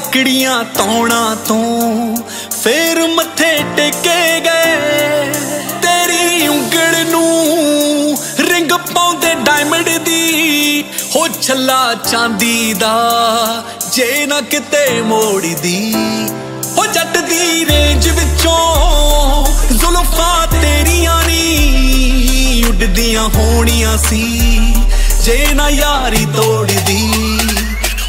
ਆਕੜੀਆਂ ਤੌਣਾ ਤੋਂ ਫੇਰ ਮੱਥੇ ਟੇਕੇ ਗਏ। ਤੇਰੀ ਉਂਗਲ ਨੂੰ ਰਿੰਗ ਪਾਉਂਦੇ ਡਾਇਮੰਡ ਦੀ ਹੋ ਛੱਲਾ ਚਾਂਦੀ ਦਾ, ਜੇ ਨਾ ਕਿਤੇ ਮੋੜਦੀ ਹੋ ਜੱਟ ਦੀ ਰੇਂਜ ਵਿੱਚੋਂ ਜ਼ੁਲਫਾਂ ਤੇਰੀਆਂ ਨੀ ਉੱਡਦੀਆਂ ਹੋਣੀਆਂ ਸੀ। ਜੇ ਨਾ ਯਾਰੀ ਤੋੜਦੀ